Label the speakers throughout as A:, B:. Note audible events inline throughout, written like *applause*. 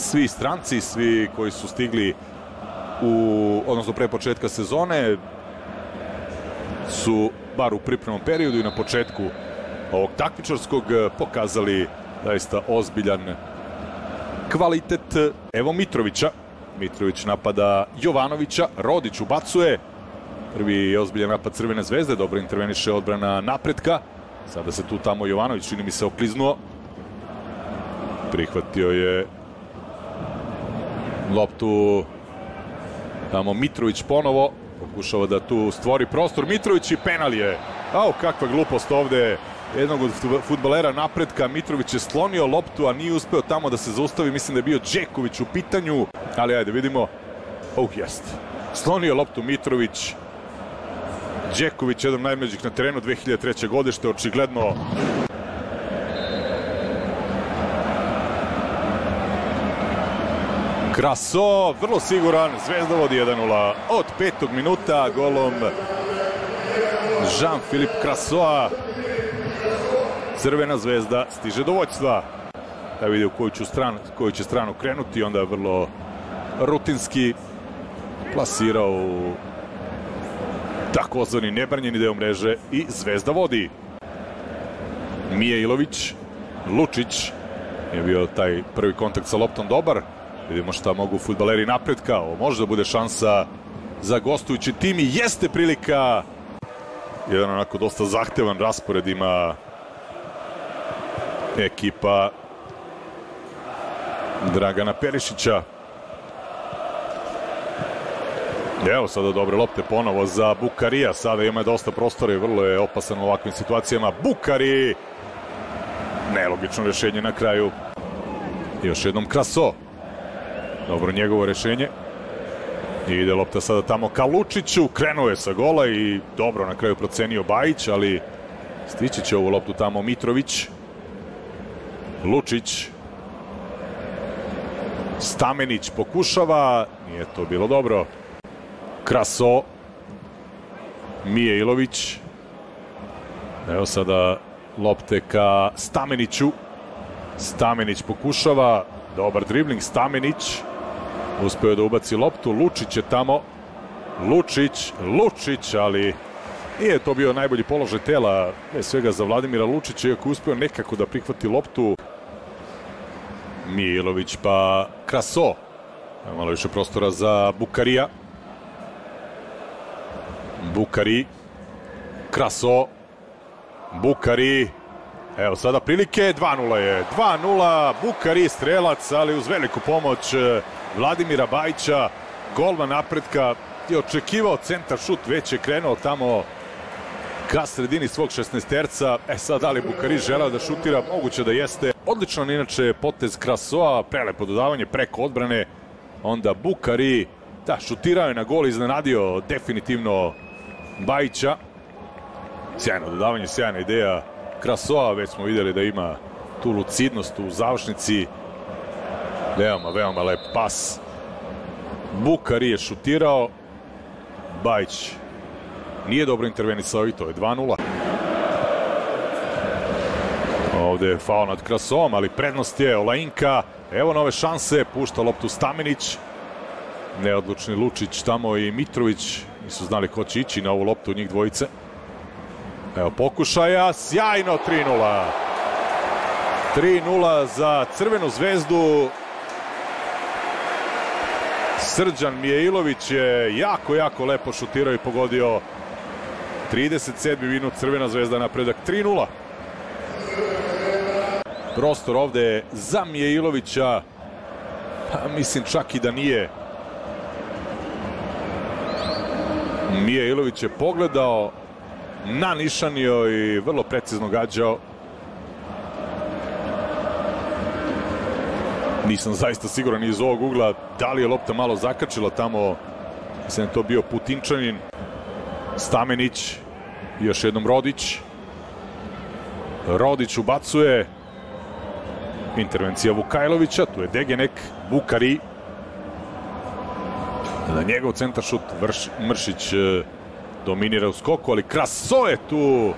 A: svi stranci, svi koji su stigli u, odnosno pre početka sezone, su bar u pripremnom periodu i na početku ovog takmičarskog pokazali zaista ozbiljan kvalitet. Evo Mitrovića. Mitrović napada Jovanovića, Rodić ubacuje. Prvi ozbiljan napad Crvene zvezde, dobro interveniše odbrana napretka. Sada se tu tamo Jovanović, čini mi se, okliznuo. Prihvatio je loptu tamo Mitrović ponovo. Pokušava da tu stvori prostor. Mitrović i penal je. Au, kakva glupost ovde jednog od futbalera napretka. Mitrović je slonio loptu, a nije uspeo tamo da se zaustavi. Mislim da je bio Đeković u pitanju. Ali ajde, vidimo. Oh, jest. Slonio loptu Mitrović. Đeković, jedan najmlađih na terenu 2003. godište, očigledno Kraso, vrlo siguran, Zvezda vodi 1-0 od petog minuta golom Jean-Philippe Krasoa. Crvena zvezda stiže do voćstva. Da vidi u koju, ću stran, koju će stranu krenuti, onda je vrlo rutinski plasirao u takozvani nebranjeni deo mreže i Zvezda vodi. Mija Ilović, Lučić je bio taj prvi kontakt sa loptom dobar. Vidimo šta mogu futbaleri napretka. Ovo može da bude šansa za gostujući tim i jeste prilika. Jedan onako dosta zahtevan raspored ima ekipa Dragana Perišića. Evo sada dobre lopte ponovo za Bukarija. Sada ima dosta prostora i vrlo je opasan u ovakvim situacijama. Bukari! Nelogično rešenje na kraju. Još jednom Kraso. Dobro njegovo rešenje. Ide lopta sada tamo ka Lučiću. Krenuo je sa gola i dobro na kraju procenio Bajić, ali stići će ovu loptu tamo Mitrović. Lučić. Stamenić pokušava. Nije to bilo dobro. Kraso. Mije Ilović. Evo sada lopte ka Stameniću. Stamenić pokušava. Dobar dribling. Stamenić. Uspeo da ubaci loptu. Lučić je tamo. Lučić. Lučić, ali nije to bio najbolji položaj tela, ne svega za Vladimira Lučića, iako uspeo nekako da prihvati loptu. Milović pa Kraso. Malo više prostora za Bukarija. Bukari. Kraso. Bukari. Evo sada prilike, 2-0 je. 2-0, Bukari strelac, ali uz veliku pomoć e, Vladimira Bajića. Golman napretka je očekivao centar šut, već je krenuo tamo ka sredini svog 16-terca. E sad, da li Bukari želeo da šutira? Moguće da jeste. Odličan inače potez Krasoa, prelepo dodavanje preko odbrane. Onda Bukari, da, šutirao je na gol, iznenadio definitivno Bajića. Sjajno dodavanje, sjajna ideja Krasoa, već smo videli da ima tu lucidnost u završnici. Veoma, veoma lep pas. Bukari je šutirao. Bajić nije dobro intervenisao i to je 2-0. Ovde je faul nad Krasom, ali prednost je Olajinka. Evo nove šanse, pušta loptu Stamenić. Neodlučni Lučić tamo i Mitrović nisu znali ko će ići na ovu loptu njih dvojice. Evo pokušaja, sjajno 3-0. 3-0 za Crvenu zvezdu. Srđan Mijailović je jako, jako lepo šutirao i pogodio 37. minut Crvena zvezda napredak 3-0. Prostor ovde za Mijailovića. Pa mislim čak i da nije. Mijailović je pogledao, nanišanio i vrlo precizno gađao. Nisam zaista siguran iz ovog ugla da li je lopta malo zakačila tamo. Mislim da to bio Putinčanin. Stamenić, još jednom Rodić. Rodić ubacuje. Intervencija Vukajlovića, tu je Degenek, Bukari. Na njegov centar šut Vrš, Mršić e, dominira u skoku, ali Kraso je tu.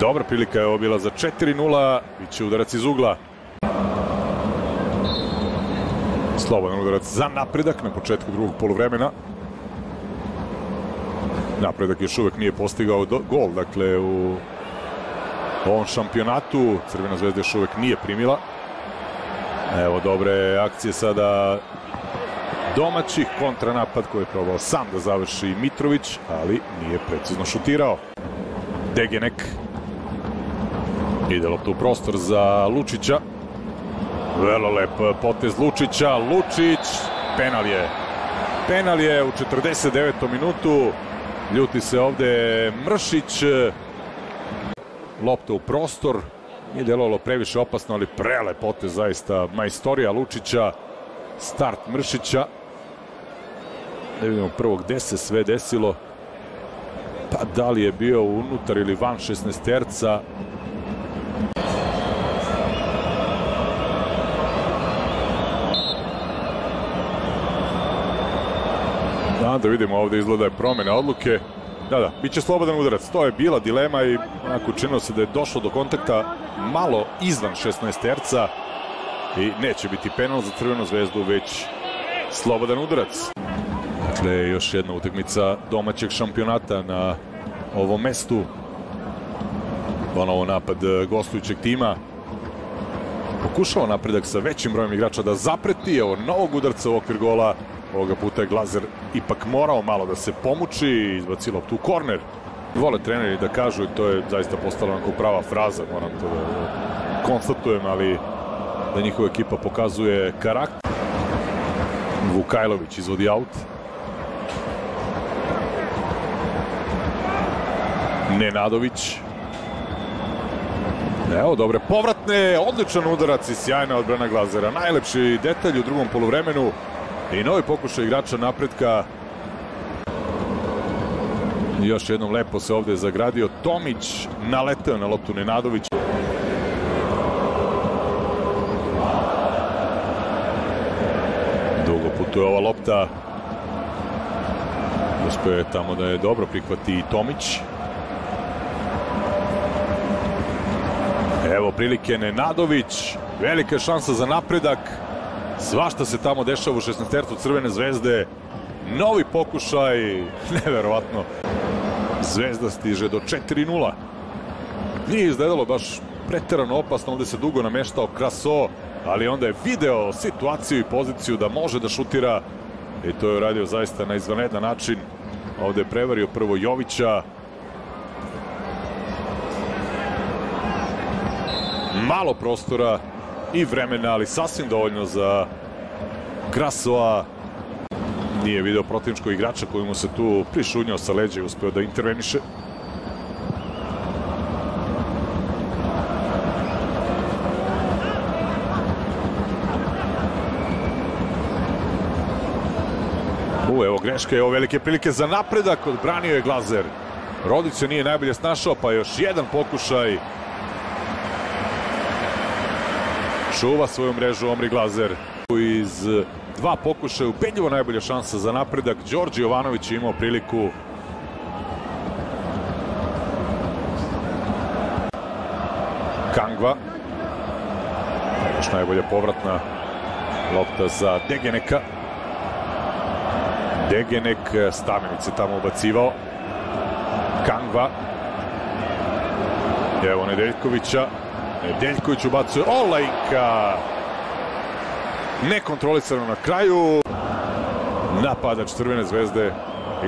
A: Dobra prilika je ovo bila za 4-0, biće udarac iz ugla. Slobodan udarac za napredak na početku drugog polovremena. Napredak još uvek nije postigao do, gol, dakle u ovom šampionatu Crvena zvezda još uvek nije primila. Evo dobre akcije sada domaćih kontranapad koji je probao sam da završi Mitrović, ali nije precizno šutirao. Degenek ide lopta u prostor za Lučića. Vrlo lep potez Lučića. Lučić, penal je. Penal je u 49. minutu. Ljuti se ovde Mršić. Lopta u prostor. Nije delovalo previše opasno, ali prele potez zaista majstorija Lučića. Start Mršića. Da vidimo prvo gde se sve desilo. Pa da li je bio unutar ili van 16 terca. Da, da vidimo ovde izgleda je promena odluke. Da, da, bit će slobodan udarac. To je bila dilema i onako učinilo se da je došlo do kontakta malo izvan 16 terca i neće biti penal za Crvenu zvezdu, već slobodan udarac. Dakle, još jedna utakmica domaćeg šampionata na ovom mestu. Ponovo napad gostujućeg tima. Pokušao napredak sa većim brojem igrača da zapreti. Evo novog udarca u okvir gola. Ovoga puta je Glazer ipak morao malo da se pomuči i izbaci loptu u korner. Vole treneri da kažu i to je zaista postala onako prava fraza, moram to da konstatujem, ali da njihova ekipa pokazuje karakter. Vukajlović izvodi aut. Nenadović. Evo, dobre povratne, odličan udarac i sjajna odbrana Glazera. Najlepši detalj u drugom polovremenu i novi pokušaj igrača napretka. Još jednom lepo se ovde zagradio. Tomić naleteo na loptu Nenadović. Dugo putuje ova lopta. Uspeo je tamo da je dobro prihvati i Tomić. Evo prilike Nenadović. Velika šansa za napredak. Svašta se tamo dešava u 16 tercu Crvene zvezde. Novi pokušaj. *laughs* Neverovatno. Zvezda stiže do 4-0. Nije izgledalo baš preterano opasno, ovde se dugo nameštao Kraso, ali onda je video situaciju i poziciju da može da šutira i to je uradio zaista na izvanedan način. Ovde je prevario prvo Jovića, malo prostora i vremena, ali sasvim dovoljno za Krasova. Nije video protivničkog igrača koji mu se tu prišunjao sa leđa i uspeo da interveniše. U, evo greška, evo velike prilike za napredak, odbranio je Glazer. Rodić se nije najbolje snašao, pa još jedan pokušaj. Čuva svoju mrežu Omri Glazer. Iz dva pokušaja, ubedljivo najbolja šansa za napredak. Đorđe Jovanović je imao priliku Kangva. Još najbolja povratna lopta za Degeneka. Degenek, Stamenić se tamo ubacivao. Kangva. Evo Nedeljkovića. Nedeljković ubacuje Olajka. Nekontrolisano na kraju. Napadač Crvene zvezde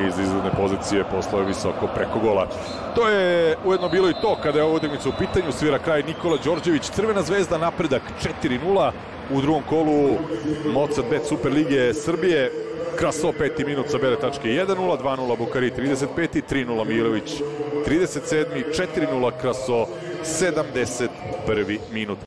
A: iz izgledne pozicije poslao je visoko preko gola. To je ujedno bilo i to kada je ovo utakmica u pitanju. Svira kraj Nikola Đorđević. Crvena zvezda napredak 4-0 u drugom kolu Mozart Bet Super Lige Srbije. Kraso peti minut sa bele tačke 1-0, 2-0 Bukari 35, 3-0 Mirović 37, 4-0 Kraso 71. minut.